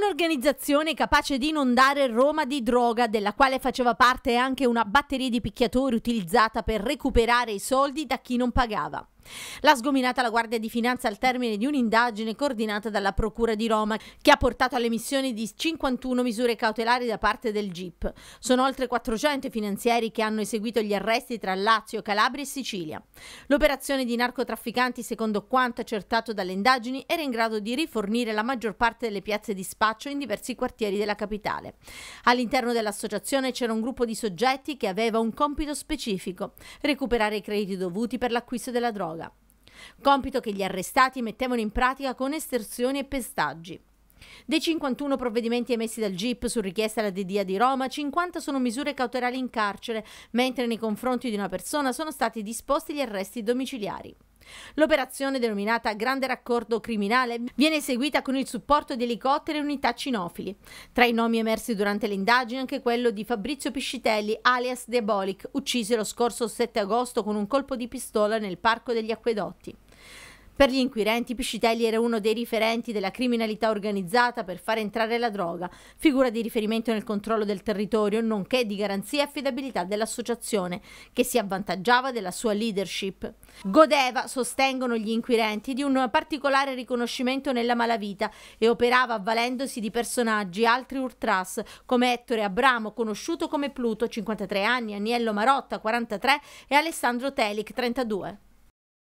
Un'organizzazione capace di inondare Roma di droga, della quale faceva parte anche una batteria di picchiatori utilizzata per recuperare i soldi da chi non pagava. L'ha sgominata la Guardia di Finanza al termine di un'indagine coordinata dalla Procura di Roma che ha portato all'emissione di 51 misure cautelari da parte del GIP. Sono oltre 400 i finanzieri che hanno eseguito gli arresti tra Lazio, Calabria e Sicilia. L'operazione di narcotrafficanti, secondo quanto accertato dalle indagini, era in grado di rifornire la maggior parte delle piazze di spaccio in diversi quartieri della capitale. All'interno dell'associazione c'era un gruppo di soggetti che aveva un compito specifico, recuperare i crediti dovuti per l'acquisto della droga droga. Compito che gli arrestati mettevano in pratica con estersioni e pestaggi. Dei 51 provvedimenti emessi dal GIP su richiesta della DDA di Roma, 50 sono misure cautelari in carcere, mentre nei confronti di una persona sono stati disposti gli arresti domiciliari. L'operazione denominata Grande Raccordo Criminale viene eseguita con il supporto di elicotteri e unità cinofili. Tra i nomi emersi durante l'indagine anche quello di Fabrizio Piscitelli, alias Diabolic, ucciso lo scorso 7 agosto con un colpo di pistola nel Parco degli Acquedotti. Per gli inquirenti Piscitelli era uno dei riferenti della criminalità organizzata per far entrare la droga, figura di riferimento nel controllo del territorio, nonché di garanzia e affidabilità dell'associazione, che si avvantaggiava della sua leadership. Godeva, sostengono gli inquirenti, di un particolare riconoscimento nella malavita e operava avvalendosi di personaggi altri ultras come Ettore Abramo, conosciuto come Pluto, 53 anni, Aniello Marotta, 43 e Alessandro Telic, 32.